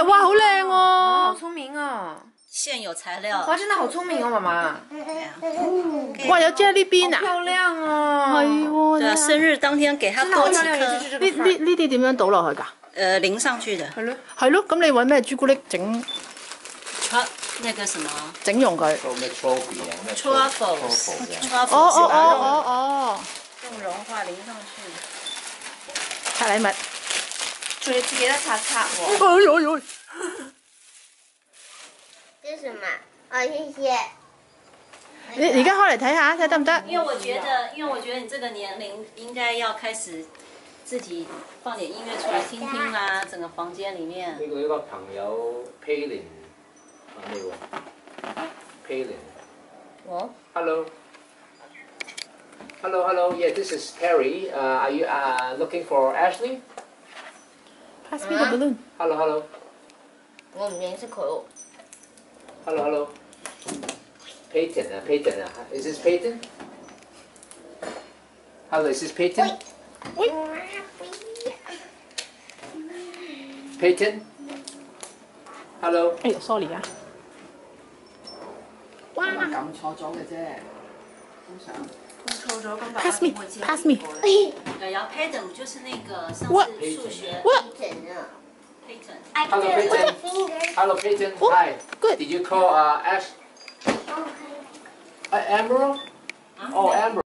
睇，哇，好靚好喎！聪明啊！现有材料，哇，真的好聪明哦，妈妈，哇，有 jelly bean 啊，漂亮哦！係喎，生日当天给他多几颗，呢呢呢啲點樣倒落去㗎？呃，淋上去的，係咯，係咯，咁你揾咩朱古力整出那个什么整容佢？做咩 trophy 啊？咩 truffles，truffles，哦哦哦哦哦，用融化淋上去。拆禮物。所以記得擦擦喎。哎呦呦！这是什么？哦，谢谢。你而家開嚟睇下，睇得唔得？因为我觉得，因为我觉得你这个年龄应该要开始自己放点音乐出来听听啦，整个房间里面。呢個呢個朋友 Palin 啊呢個 Palin。我 Hello. Hello, hello. Yeah, this is Terry. Uh, are you uh, looking for Ashley? Pass me the balloon。 Hello, hello. 我唔认识佢。 Hello, hello. Peyton 啊，Peyton 啊，Is this Peyton? Hello, is this Peyton? Peyton? Hello. 哎呀，sorry 啊。咁啊揿错咗嘅啫，通常。 抽咗咁 Pass me, pass me。对，然后 Payton 就是那个上我次数学我整啊！ Payton。 Hello, Peyton. Hello, Peyton. Hi. good. Did you call uh, Ash? Uh, Emerald? Oh, Emerald.